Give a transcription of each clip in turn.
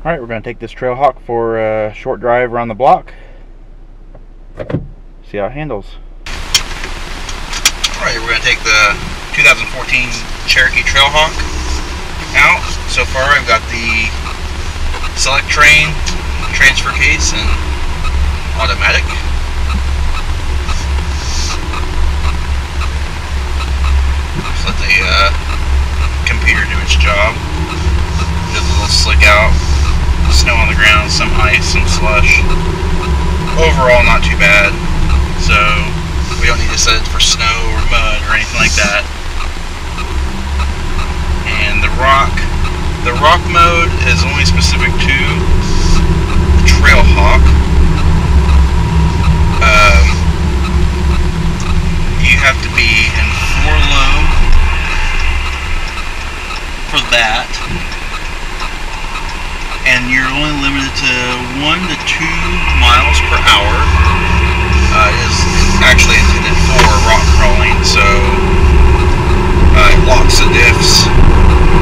Alright, we're going to take this Trailhawk for a short drive around the block. See how it handles. Alright, we're going to take the 2014 Cherokee Trailhawk out. So far I've got the Select Terrain transfer case and automatic. Just let the uh, computer do its job. Just a little slick out. Snow on the ground, some ice, some slush. Overall not too bad. So we don't need to set it for snow or mud or anything like that. And the rock, the rock mode is only specific to the Trailhawk. Um, you have to be in four low for that. And you're only limited to one to two miles per hour. Uh, is actually intended for rock crawling, so uh, it locks the diffs.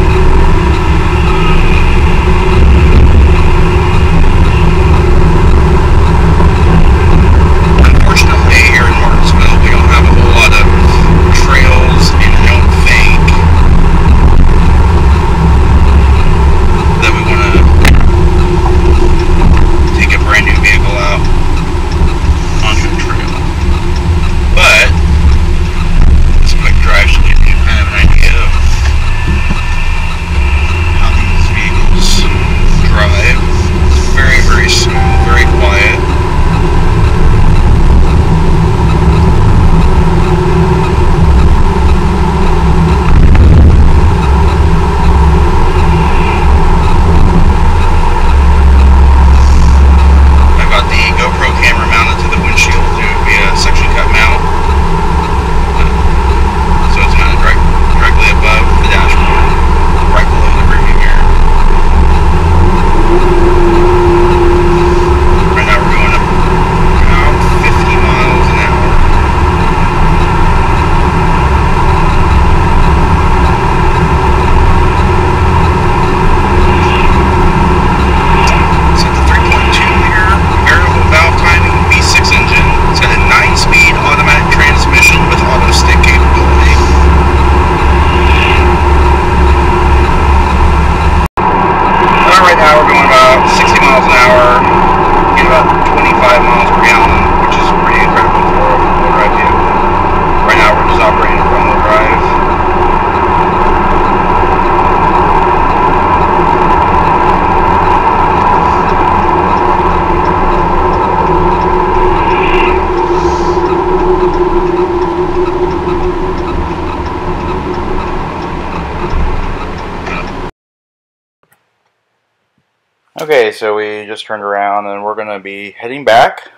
So we just turned around and we're going to be heading back.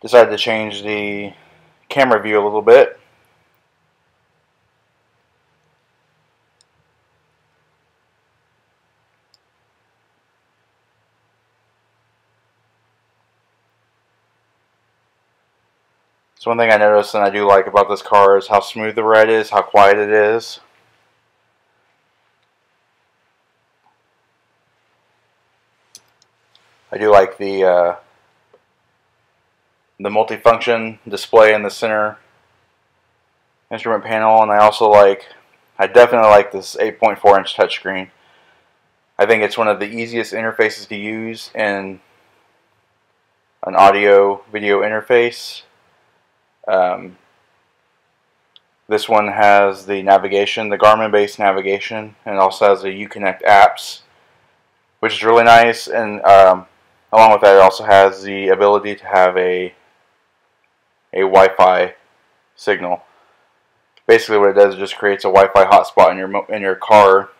Decided to change the camera view a little bit. So one thing I noticed and I do like about this car is how smooth the ride is, how quiet it is. I do like the uh, the multifunction display in the center instrument panel, and I also like, I definitely like this 8.4 inch touchscreen. I think it's one of the easiest interfaces to use in an audio video interface. Um, this one has the navigation, the Garmin based navigation, and also has the Uconnect apps, which is really nice. And um, along with that, it also has the ability to have a a Wi-Fi signal. Basically, what it does is just creates a Wi-Fi hotspot in your in your car,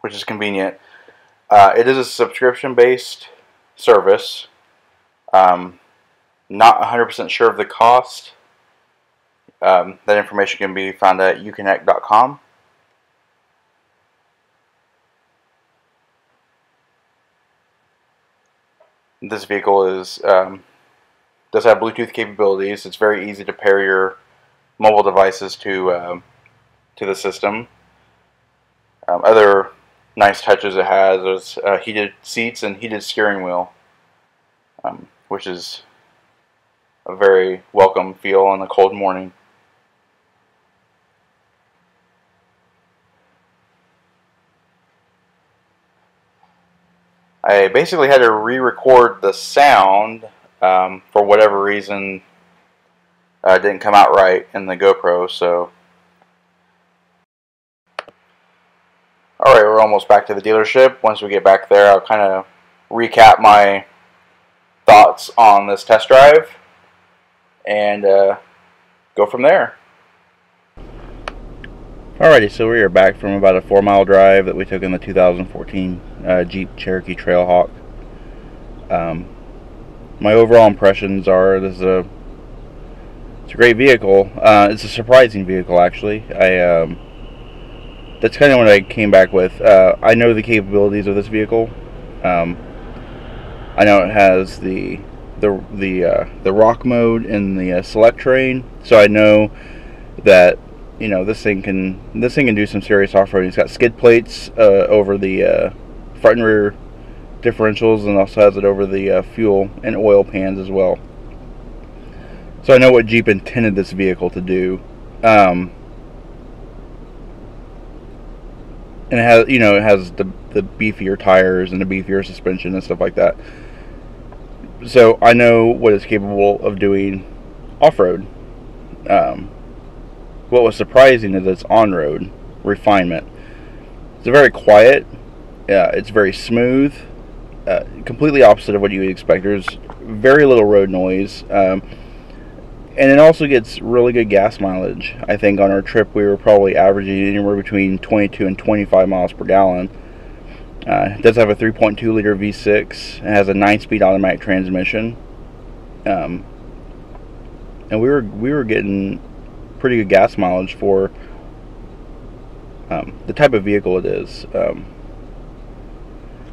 which is convenient. Uh, it is a subscription-based service. Um, not 100% sure of the cost. Um, that information can be found at uconnect.com. This vehicle is um, does have Bluetooth capabilities. It's very easy to pair your mobile devices to um, to the system. Um, other nice touches it has. is uh, heated seats and heated steering wheel, um, which is a very welcome feel on a cold morning. I basically had to re-record the sound um, for whatever reason. Uh, didn't come out right in the GoPro, so Alright, we're almost back to the dealership. Once we get back there, I'll kind of recap my thoughts on this test drive and uh, go from there. Alrighty, so we are back from about a four mile drive that we took in the 2014 uh, Jeep Cherokee Trailhawk. Um, my overall impressions are this is a it's a great vehicle. Uh, it's a surprising vehicle, actually. I um, that's kind of what I came back with. Uh, I know the capabilities of this vehicle. Um, I know it has the the the uh, the rock mode in the uh, select terrain, so I know that you know this thing can this thing can do some serious off-roading. It's got skid plates uh, over the uh, front and rear differentials, and also has it over the uh, fuel and oil pans as well. So I know what Jeep intended this vehicle to do. Um, and it has you know it has the the beefier tires and the beefier suspension and stuff like that. So I know what it's capable of doing off road. Um, what was surprising is its on road refinement. It's very quiet. Yeah, it's very smooth. Uh, completely opposite of what you would expect. There's very little road noise. Um, and it also gets really good gas mileage. I think on our trip we were probably averaging anywhere between 22 and 25 miles per gallon. Uh, it does have a 3.2 liter V6. It has a 9-speed automatic transmission, um, and we were we were getting pretty good gas mileage for um, the type of vehicle it is. Um,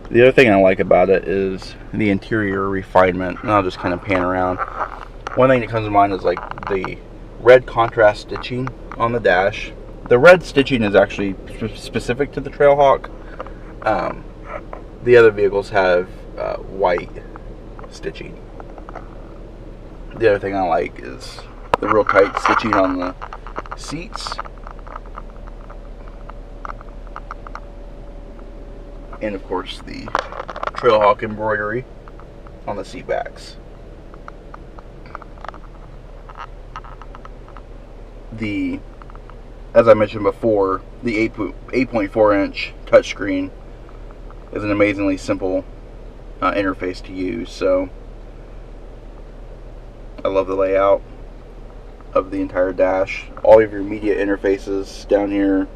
the other thing I like about it is the interior refinement, and I'll just kind of pan around. One thing that comes to mind is like the red contrast stitching on the dash. The red stitching is actually specific to the Trailhawk. Um, the other vehicles have uh, white stitching. The other thing I like is the real tight stitching on the seats. And of course the Trailhawk embroidery on the seat backs. the, as I mentioned before, the 8, 8.4 inch touchscreen is an amazingly simple uh, interface to use. So I love the layout of the entire dash. All of your media interfaces down here,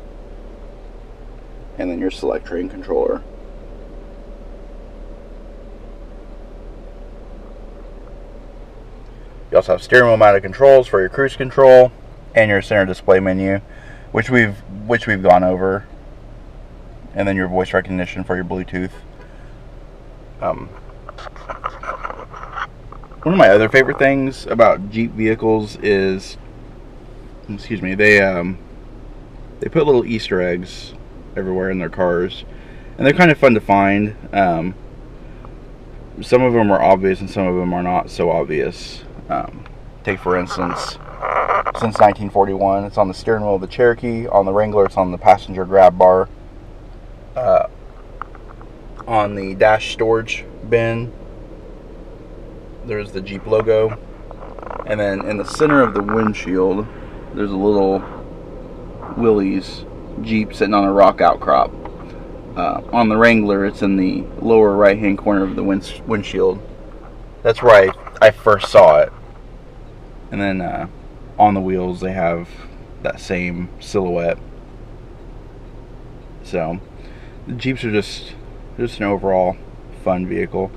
and then your select terrain controller. You also have steering wheel mounted controls for your cruise control and your center display menu, which we've which we've gone over, and then your voice recognition for your Bluetooth. Um, one of my other favorite things about Jeep vehicles is, excuse me, they um, they put little Easter eggs everywhere in their cars, and they're kind of fun to find. Um, some of them are obvious, and some of them are not so obvious. Um, take for instance since 1941. It's on the steering wheel of the Cherokee. On the Wrangler, it's on the passenger grab bar. Uh, on the dash storage bin, there's the Jeep logo. And then in the center of the windshield, there's a little Willys Jeep sitting on a rock outcrop. Uh, on the Wrangler, it's in the lower right hand corner of the wind windshield. That's where I, I first saw it. And then uh, on the wheels they have that same silhouette. So the Jeeps are just just an overall fun vehicle.